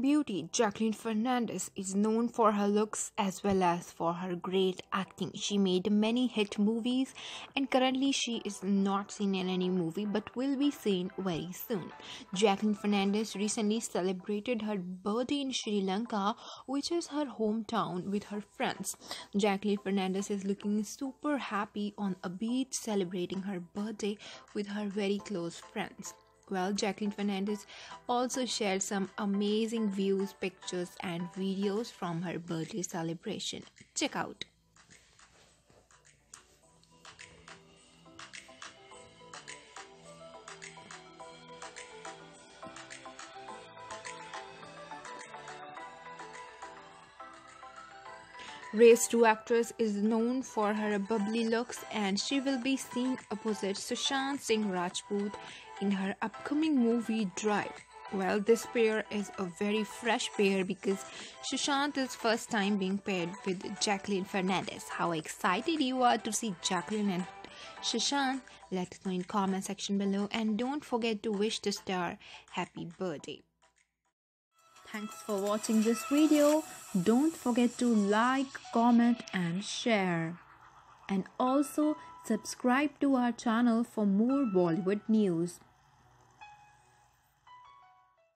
beauty, Jacqueline Fernandez is known for her looks as well as for her great acting. She made many hit movies and currently she is not seen in any movie but will be seen very soon. Jacqueline Fernandez recently celebrated her birthday in Sri Lanka, which is her hometown, with her friends. Jacqueline Fernandez is looking super happy on a beach celebrating her birthday with her very close friends. Well, Jacqueline Fernandez also shared some amazing views, pictures, and videos from her birthday celebration. Check out. Race 2 actress is known for her bubbly looks and she will be seen opposite Sushant Singh Rajput in her upcoming movie Drive. Well, this pair is a very fresh pair because Sushant is first time being paired with Jacqueline Fernandez. How excited you are to see Jacqueline and Sushant? Let us know in comment section below and don't forget to wish the star happy birthday. Thanks for watching this video. Don't forget to like, comment and share. And also subscribe to our channel for more Bollywood news.